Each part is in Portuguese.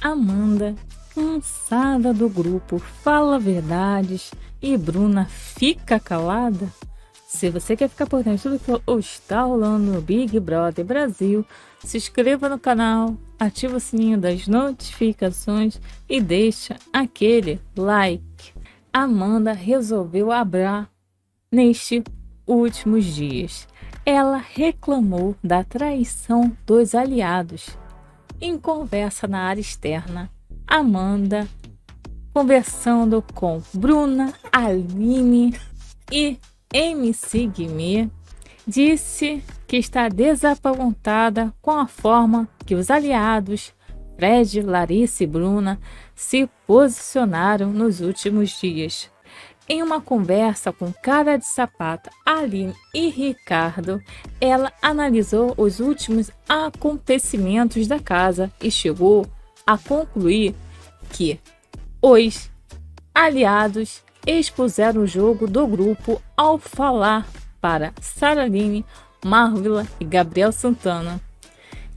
Amanda, cansada do grupo, fala verdades e Bruna fica calada? Se você quer ficar por dentro de tudo que está rolando no Big Brother Brasil, se inscreva no canal, ativa o sininho das notificações e deixa aquele like. Amanda resolveu abrar neste últimos dias. Ela reclamou da traição dos aliados em conversa na área externa, Amanda conversando com Bruna, Aline e MC Guimê, disse que está desapontada com a forma que os aliados Fred, Larissa e Bruna se posicionaram nos últimos dias. Em uma conversa com Cara de Sapata, Aline e Ricardo, ela analisou os últimos acontecimentos da casa e chegou a concluir que os aliados expuseram o jogo do grupo ao falar para Saraline, Marvila e Gabriel Santana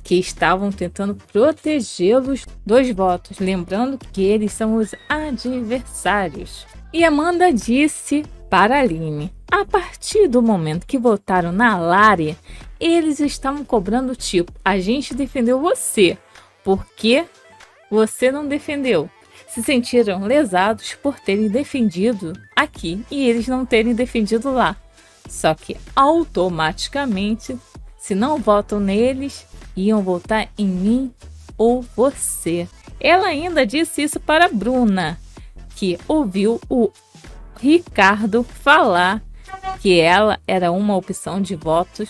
que estavam tentando protegê-los dos votos, lembrando que eles são os adversários. E Amanda disse para Aline: a partir do momento que votaram na Lari, eles estavam cobrando tipo: a gente defendeu você, porque você não defendeu. Se sentiram lesados por terem defendido aqui e eles não terem defendido lá. Só que automaticamente, se não votam neles, iam votar em mim ou você. Ela ainda disse isso para Bruna, que ouviu o Ricardo falar que ela era uma opção de votos,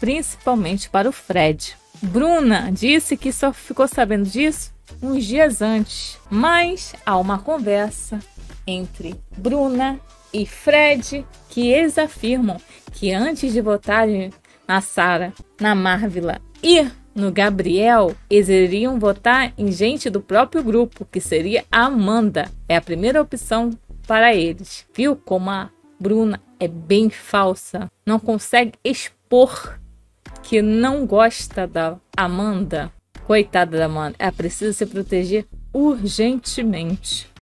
principalmente para o Fred. Bruna disse que só ficou sabendo disso uns dias antes, mas há uma conversa entre Bruna e Fred que eles afirmam que antes de votarem na Sara, na Marvila e no Gabriel, eles iriam votar em gente do próprio grupo, que seria a Amanda. É a primeira opção para eles. Viu como a Bruna é bem falsa? Não consegue expor que não gosta da Amanda. Coitada da Amanda, ela precisa se proteger urgentemente.